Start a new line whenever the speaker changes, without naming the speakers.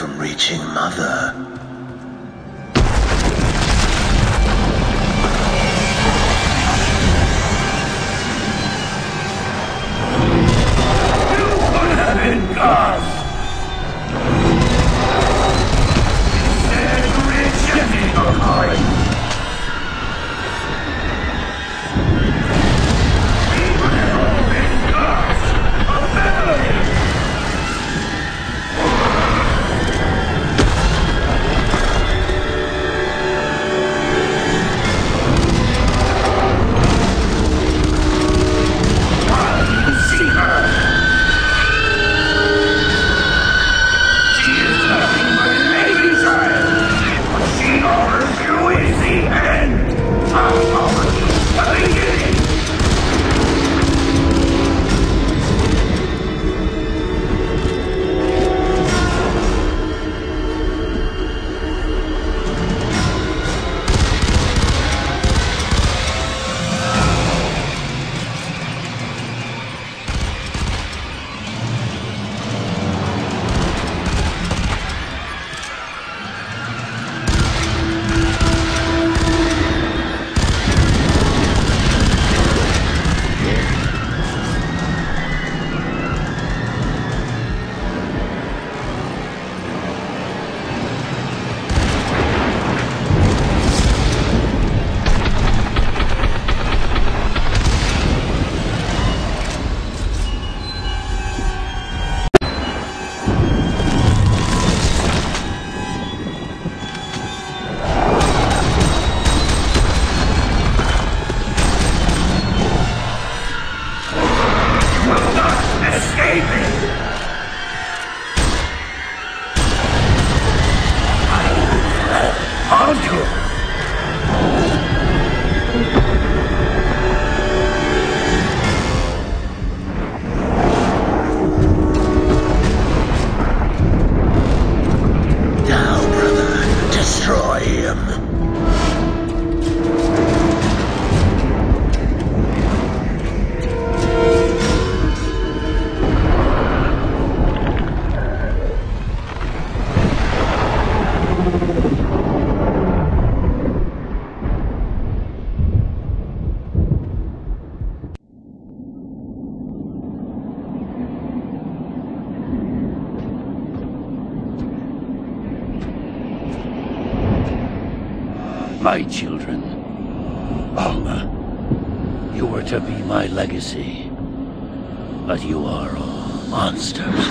from reaching Mother.
my children. Alma, you were to be my legacy. But you are all monsters.